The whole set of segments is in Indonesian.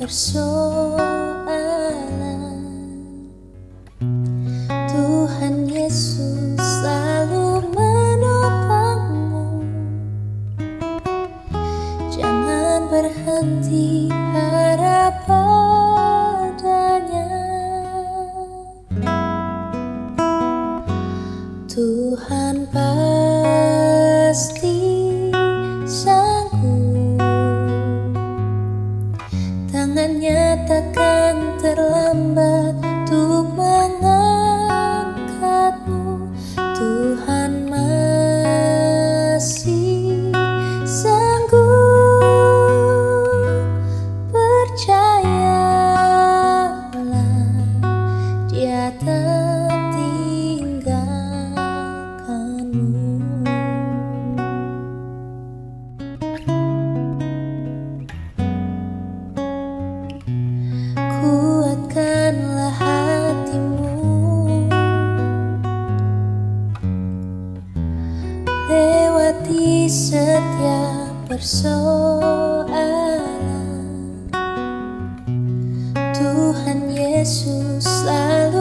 persoalan. Tuhan Yesus selalu menopangmu. Jangan berhenti harap padanya. Tuhan tangannya takkan terlambat persoalan Tuhan Yesus selalu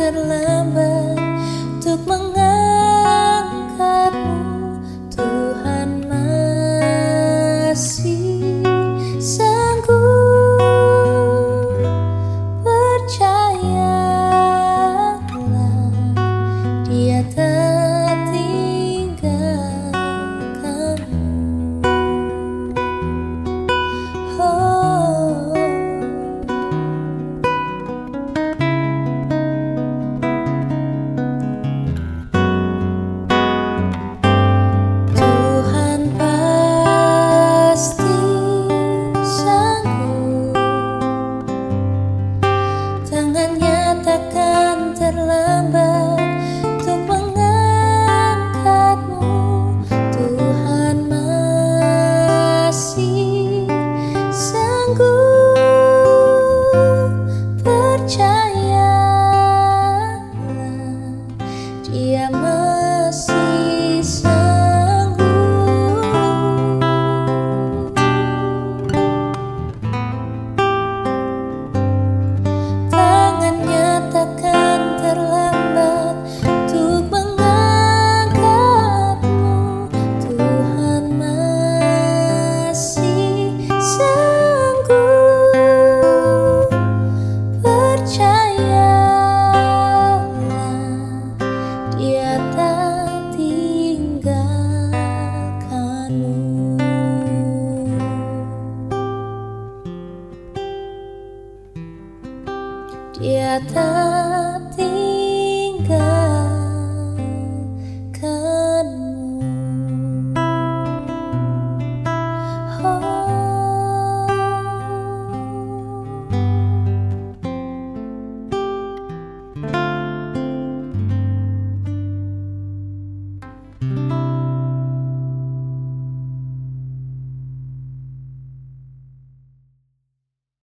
takkan terlambat 친구. atas